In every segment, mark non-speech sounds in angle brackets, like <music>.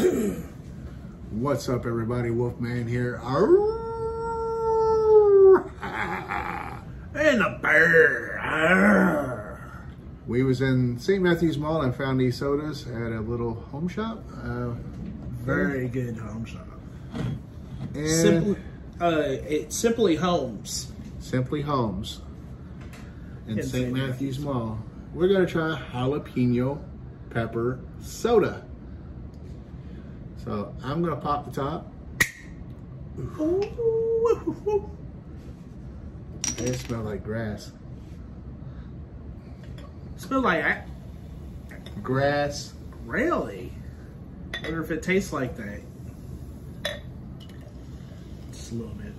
<clears throat> What's up, everybody? Wolfman here. And <laughs> a bear. Arr. We was in St. Matthew's Mall and found these sodas at a little home shop. Uh, Very good home shop. and Simply, uh, it's Simply Homes. Simply Homes in. St. Matthew's Mall. We're gonna try jalapeno pepper soda. So I'm gonna pop the top. Ooh. It smells like grass. Smell like that. Grass. Really? wonder if it tastes like that. Just a little bit.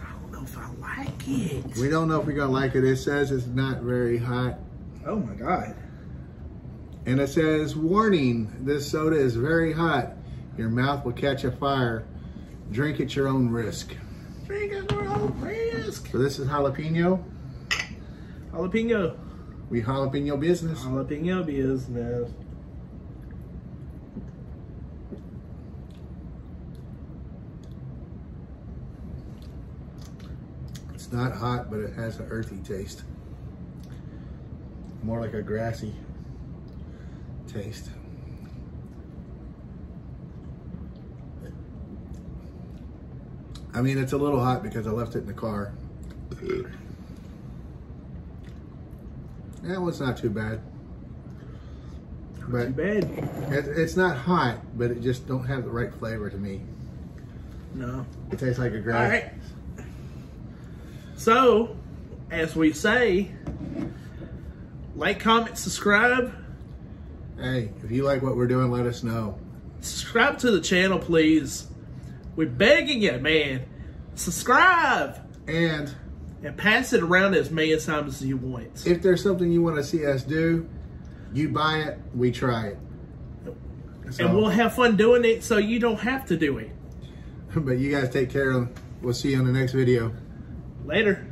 I don't know if I like it. We don't know if we're gonna like it. It says it's not very hot. Oh my god. And it says, warning, this soda is very hot. Your mouth will catch a fire. Drink at your own risk. Drink at your own risk. So this is jalapeno. Jalapeno. We jalapeno business. Jalapeno business. It's not hot, but it has an earthy taste. More like a grassy taste. I mean, it's a little hot because I left it in the car. That one's not too bad. But Too bad. it, it's not hot, but it just don't have the right flavor to me. No. It tastes like a All grass. right. So, as we say, like, comment, subscribe. Hey, if you like what we're doing, let us know. Subscribe to the channel, please. We're begging you, man. Subscribe And and pass it around as many times as you want. if there's something you want to see us do, you buy it, we try it. So, and we'll have fun doing it so you don't have to do it. <laughs> but you guys take care. We'll see you on the next video. Later.